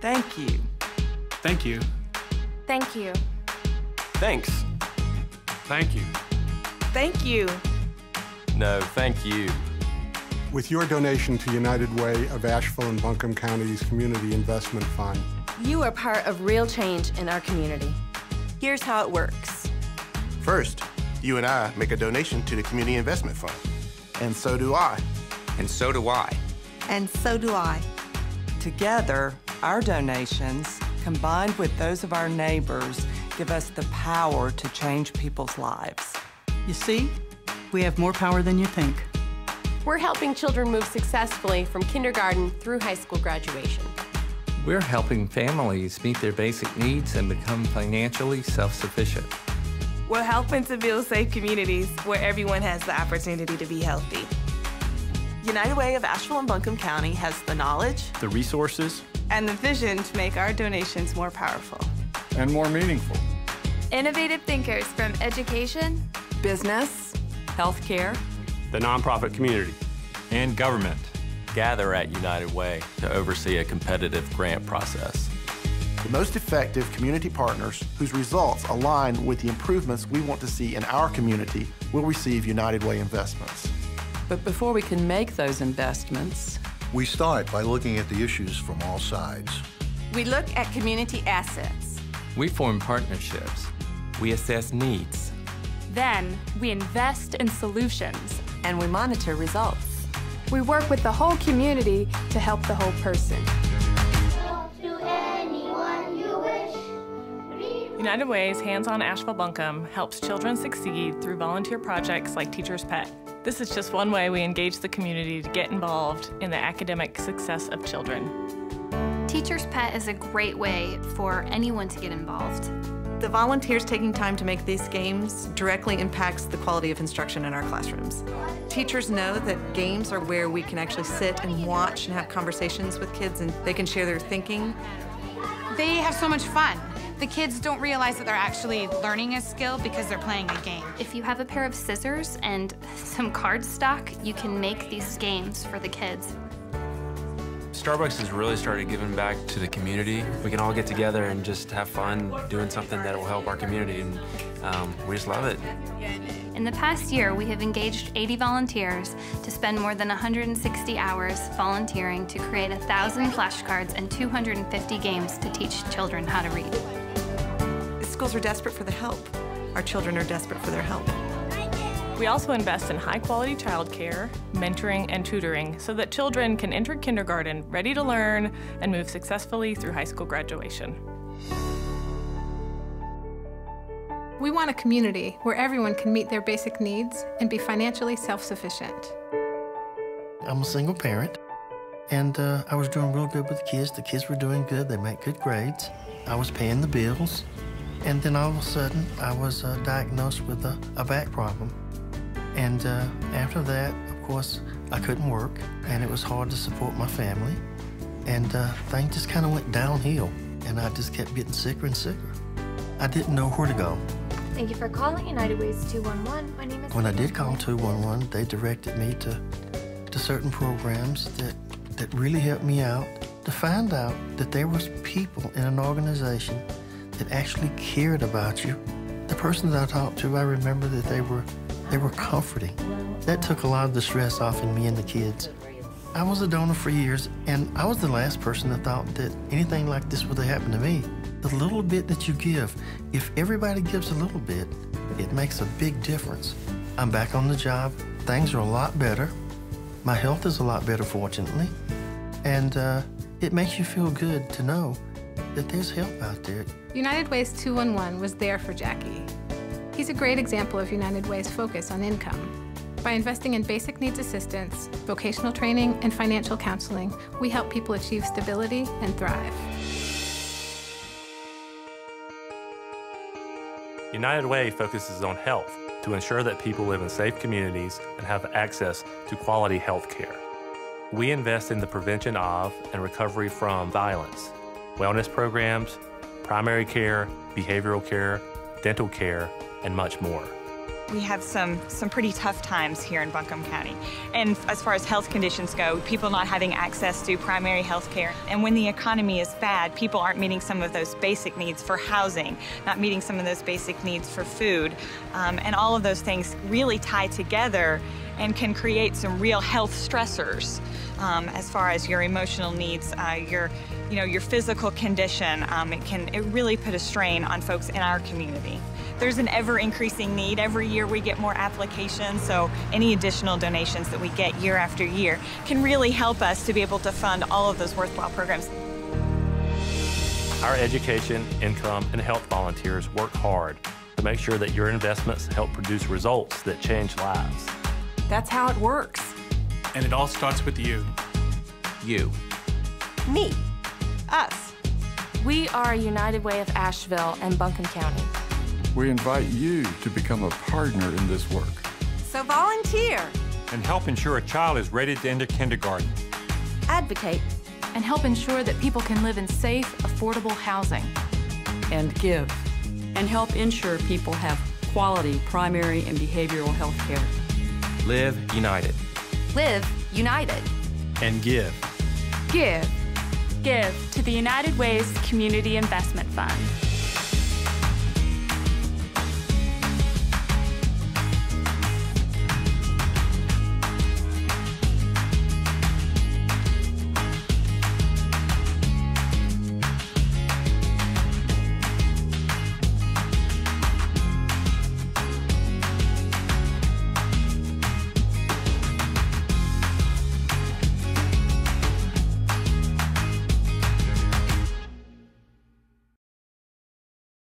Thank you. Thank you. Thank you. Thanks. Thank you. Thank you. No, thank you. With your donation to United Way of Asheville and Buncombe County's Community Investment Fund, You are part of real change in our community. Here's how it works. First, you and I make a donation to the Community Investment Fund. And so do I. And so do I. And so do I. Together, our donations, combined with those of our neighbors, give us the power to change people's lives. You see, we have more power than you think. We're helping children move successfully from kindergarten through high school graduation. We're helping families meet their basic needs and become financially self-sufficient. We're helping to build safe communities where everyone has the opportunity to be healthy. United Way of Asheville and Buncombe County has the knowledge, The resources And the vision to make our donations more powerful. and more meaningful. Innovative thinkers from education, business, healthcare, The nonprofit community. And government gather at United Way to oversee a competitive grant process. The most effective community partners whose results align with the improvements we want to see in our community will receive United Way investments. But before we can make those investments, We start by looking at the issues from all sides. We look at community assets. We form partnerships. We assess needs. then we invest in solutions. and we monitor results. We work with the whole community to help the whole person. United Way's Hands on Asheville Buncombe helps children succeed through volunteer projects like Teacher's Pet. This is just one way we engage the community to get involved in the academic success of children. Teacher's Pet is a great way for anyone to get involved. The volunteers taking time to make these games directly impacts the quality of instruction in our classrooms. Teachers know that games are where we can actually sit and watch and have conversations with kids and they can share their thinking. They have so much fun. The kids don't realize that they're actually learning a skill because they're playing a game. If you have a pair of scissors and some cardstock, you can make these games for the kids. Starbucks has really started giving back to the community. We can all get together and just have fun doing something that will help our community, and um, we just love it. In the past year, we have engaged 80 volunteers to spend more than 160 hours volunteering to create 1,000 flashcards and 250 games to teach children how to read. Schools are desperate for the help. Our children are desperate for their help. We also invest in high-quality childcare, mentoring, and tutoring so that children can enter kindergarten ready to learn and move successfully through high school graduation. We want a community where everyone can meet their basic needs and be financially self-sufficient. I'm a single parent, and uh, I was doing real good with the kids. The kids were doing good. They make good grades. I was paying the bills. And then all of a sudden, I was uh, diagnosed with a, a, back problem. And uh, after that, of course, I couldn't work, and it was hard to support my family. And uh, things just kind of went downhill, and I just kept getting sicker and sicker. I didn't know where to go. Thank you for calling United Ways 211. My name is. When I did call 211, they directed me to, to certain programs that, that really helped me out to find out that there was people in an organization that actually cared about you. The person that I talked to, I remember that they were they were comforting. That took a lot of the stress off in me and the kids. I was a donor for years, and I was the last person that thought that anything like this would have happened to me. The little bit that you give, if everybody gives a little bit, it makes a big difference. I'm back on the job. Things are a lot better. My health is a lot better, fortunately. And uh, it makes you feel good to know that there's help out there. United Ways 211 was there for Jackie. He's a great example of United Way's focus on income. By investing in basic needs assistance, vocational training, and financial counseling, we help people achieve stability and thrive. United Way focuses on health to ensure that people live in safe communities and have access to quality health care. We invest in the prevention of and recovery from violence, wellness programs, primary care, behavioral care, dental care, and much more. We have some, some pretty tough times here in Buncombe County. And as far as health conditions go, people not having access to primary health care. And when the economy is bad, people aren't meeting some of those basic needs for housing, not meeting some of those basic needs for food. Um, and all of those things really tie together and can create some real health stressors um, as far as your emotional needs, uh, your, you know, your physical condition. Um, it can it really put a strain on folks in our community. There's an ever increasing need. Every year we get more applications, so any additional donations that we get year after year can really help us to be able to fund all of those worthwhile programs. Our education, income, and health volunteers work hard to make sure that your investments help produce results that change lives. That's how it works. And it all starts with you. You. Me. Us. We are United Way of Asheville and Buncombe County. We invite you to become a partner in this work. So volunteer. And help ensure a child is ready to enter kindergarten. Advocate. And help ensure that people can live in safe, affordable housing. And give. And help ensure people have quality primary and behavioral health care. Live united. Live united. And give. Give. Give to the United Ways Community Investment Fund.